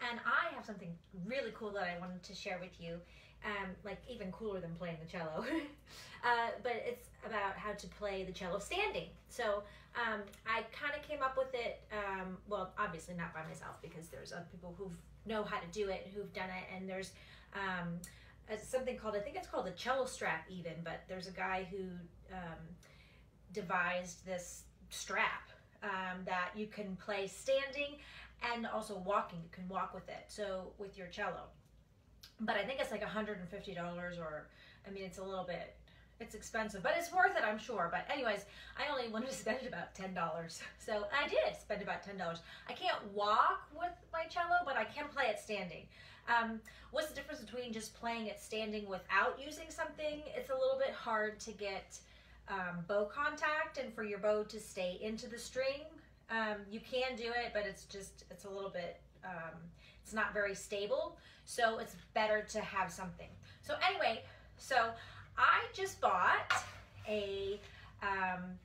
I have something really cool that I wanted to share with you. Um, like even cooler than playing the cello. uh, but it's about how to play the cello standing. So um, I kind of came up with it. Um, well, obviously not by myself because there's other people who know how to do it who've done it. And there's um, something called I think it's called a cello strap even. But there's a guy who um, devised this strap um, that you can play standing and also walking. You can walk with it. So with your cello. But I think it's like $150 or, I mean, it's a little bit, it's expensive, but it's worth it, I'm sure. But anyways, I only wanted to spend about $10. So I did spend about $10. I can't walk with my cello, but I can play it standing. Um, what's the difference between just playing it standing without using something? It's a little bit hard to get um, bow contact and for your bow to stay into the string. Um, you can do it, but it's just, it's a little bit, um, it's not very stable. So it's better to have something. So anyway, so I just bought a um,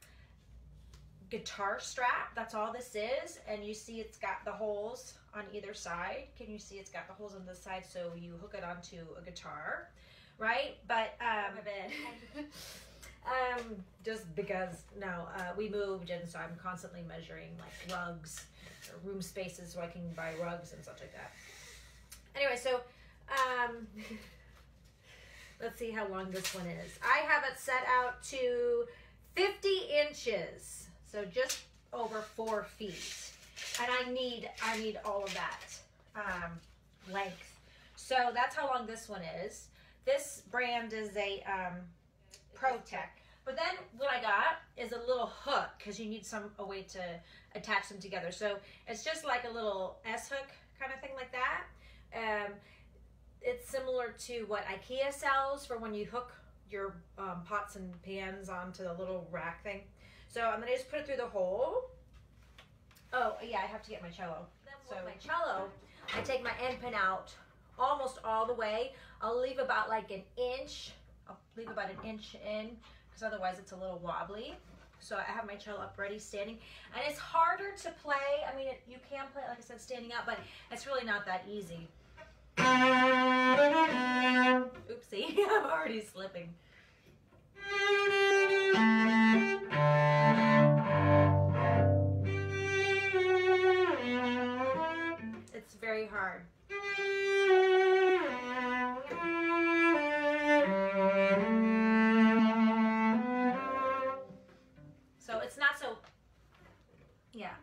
guitar strap. That's all this is. And you see it's got the holes on either side. Can you see it's got the holes on this side so you hook it onto a guitar, right? But um, um, just because now uh, we moved and so I'm constantly measuring like rugs, or room spaces so I can buy rugs and such like that. Anyway, so um, let's see how long this one is. I have it set out to 50 inches, so just over four feet. And I need, I need all of that um, length. So that's how long this one is. This brand is a um, ProTech. But then what I got is a little hook because you need some a way to attach them together. So it's just like a little S hook kind of thing like that. Um, it's similar to what IKEA sells for when you hook your um, pots and pans onto the little rack thing. So I'm gonna just put it through the hole. Oh yeah, I have to get my cello. So my cello, I take my end pin out almost all the way. I'll leave about like an inch. Leave about an inch in because otherwise it's a little wobbly. So I have my cello up ready standing. And it's harder to play. I mean, it, you can play, like I said, standing up, but it's really not that easy. Oopsie, I'm already slipping. It's very hard. Yeah.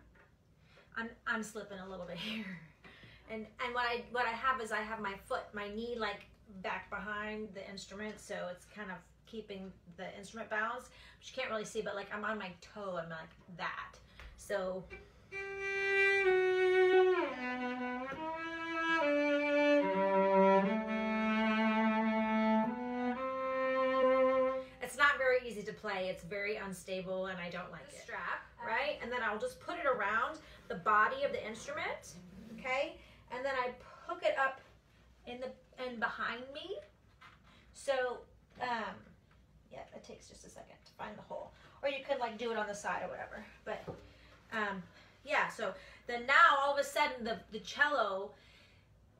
I'm, I'm slipping a little bit here and and what I what I have is I have my foot, my knee like back behind the instrument, so it's kind of keeping the instrument balanced. Which you can't really see, but like I'm on my toe, I'm like that. So. It's not very easy to play. It's very unstable and I don't like the it. Strap, right? And then I'll just put it around the body of the instrument, okay? and then I hook it up in the and behind me. So, um, yeah, it takes just a second to find the hole. Or you could like do it on the side or whatever. But um, yeah, so then now all of a sudden the, the cello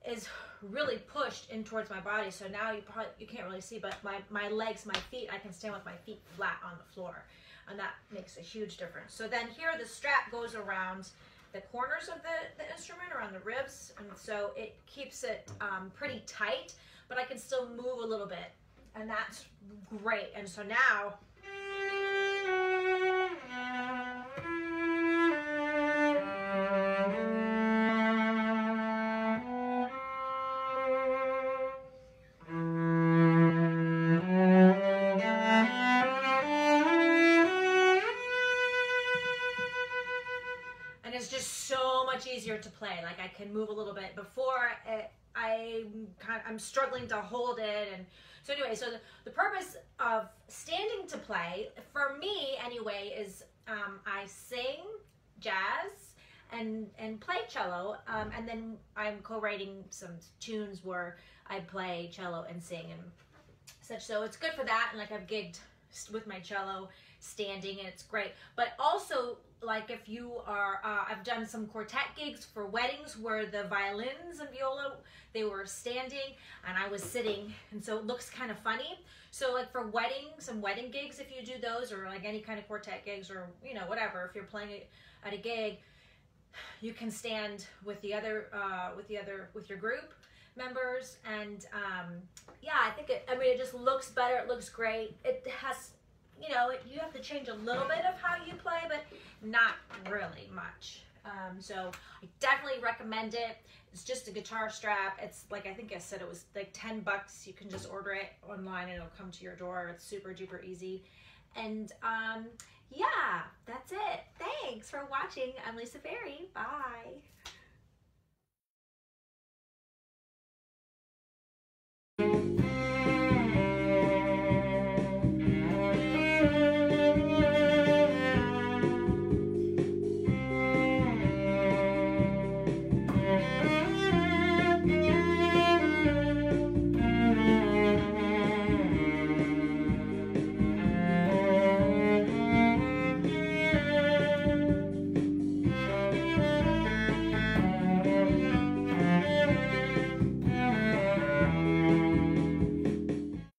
is really pushed in towards my body. So now you probably you can't really see, but my, my legs, my feet, I can stand with my feet flat on the floor. And that makes a huge difference. So then here the strap goes around the corners of the, the instrument around the ribs and so it keeps it um, pretty tight but I can still move a little bit and that's great and so now play. Like I can move a little bit. Before it, I'm kind of, I'm struggling to hold it, and so anyway. So the, the purpose of standing to play for me anyway is um, I sing jazz and and play cello, um, and then I'm co-writing some tunes where I play cello and sing and such. So it's good for that, and like I've gigged with my cello standing, and it's great. But also like if you are uh, i've done some quartet gigs for weddings where the violins and viola they were standing and i was sitting and so it looks kind of funny so like for weddings some wedding gigs if you do those or like any kind of quartet gigs or you know whatever if you're playing at a gig you can stand with the other uh, with the other with your group members and um, yeah i think it i mean it just looks better it looks great it has you know you have to change a little bit of how you play but not really much. Um, so i definitely recommend it. It's just a guitar strap. It's like i think i said it was like 10 bucks. You can just order it online and it'll come to your door. It's super duper easy. And um, yeah that's it. Thanks for watching. I'm Lisa Fairey bye